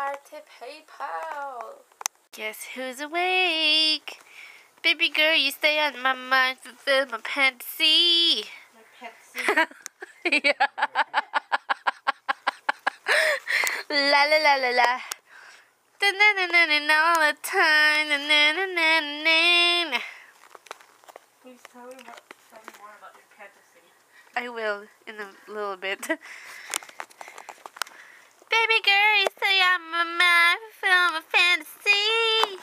Party PayPal. Guess who's awake? Baby girl, you stay on my mind, fulfill my fantasy. My Pepsi. yeah. la la la la la. Da na na na na na all the time. Na na na na na na. Please tell me, about, tell me more about your fantasy. I will in a little bit. Baby girl, you stay on my mind, fulfill my fantasy.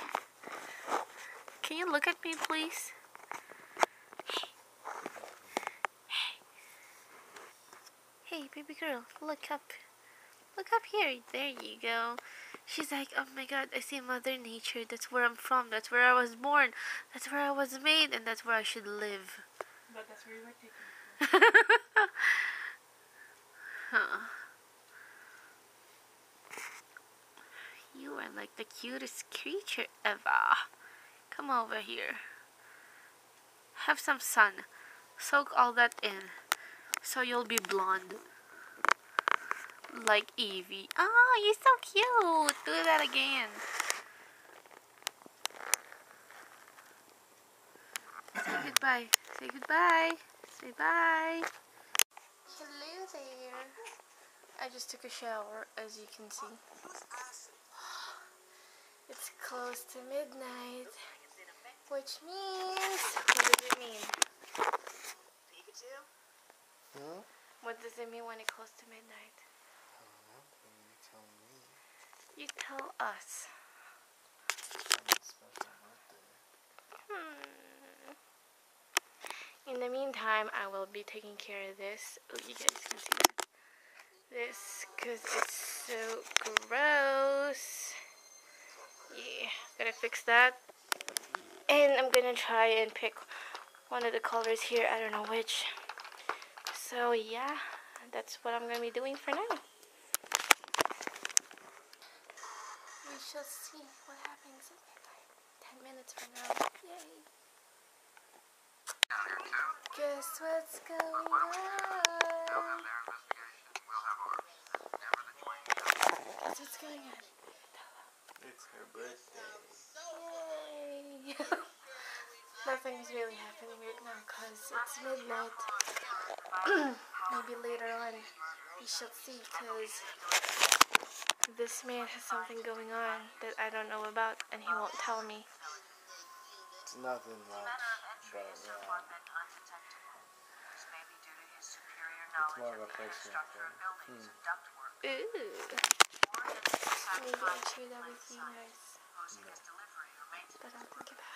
Can you look at me, please? Hey, baby girl, look up. Look up here. There you go. She's like, oh my god, I see Mother Nature. That's where I'm from. That's where I was born. That's where I was made. And that's where I should live. But that's where you were taken. huh. You are like the cutest creature ever. Come over here. Have some sun. Soak all that in. So you'll be blonde. Like Evie. Oh, you're so cute. Do that again. Say goodbye. Say goodbye. Say bye. Hello there. I just took a shower, as you can see. It's close to midnight. Which means. What does it mean? Huh? What does it mean when it's close to midnight? You tell me. You tell us. Hmm. In the meantime, I will be taking care of this. Oh, you guys can see that. This, because it's so gross. Yeah, gotta fix that. And I'm gonna try and pick one of the colors here. I don't know which. So, yeah, that's what I'm gonna be doing for now. We shall see what happens in 10 minutes from now. Yay. Guess what's going on? Guess what's going on? It's her birthday. Yay! Nothing's really happening right now because it's midnight. Maybe later on we shall see because this man has something going on that I don't know about and he won't tell me. It's nothing much, but yeah. It's more of a thing. Hmm. Ooh. Maybe I share that with you guys. No. But I'll think about